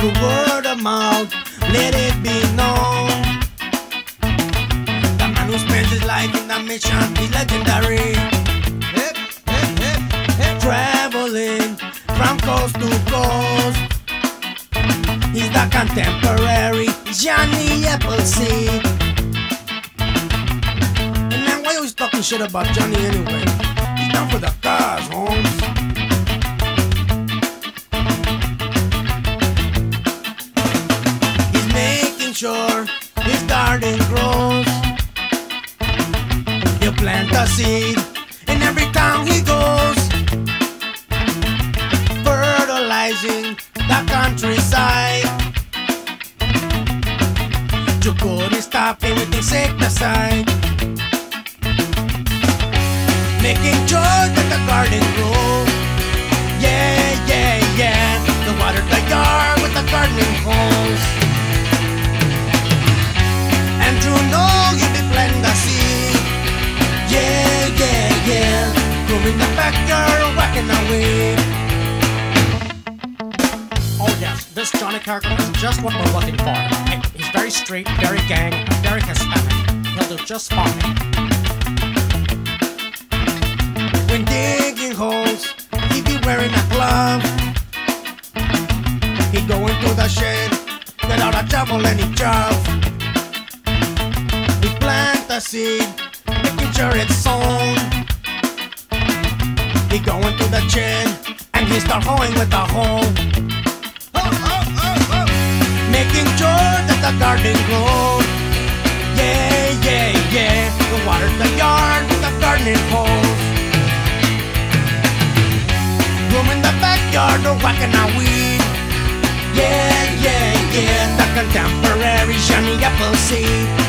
through word of mouth, let it be known. The man who spends his life in the mission is legendary. Traveling from coast to coast. He's the contemporary Johnny Appleseed. And why are you talking shit about Johnny anyway? Sure his garden grows. He'll plant a seed in every town he goes. Fertilizing the countryside. You couldn't stop him with insecticide. Making Oh yes, this Johnny character is just what we're looking for. He's very straight, very gang, very Hispanic. He'll do just fine. When digging holes, he be wearing a glove. He go into the shed without a shovel and he job. He plant the seed, making sure it's sown. The shed and he start hoeing with a hoe. Ho, ho, ho, ho. Making sure that the garden grows. Yeah, yeah, yeah. The water the yard with the gardening hose. Grooming the backyard or whacking a weed. Yeah, yeah, yeah. The contemporary Johnny Appleseed.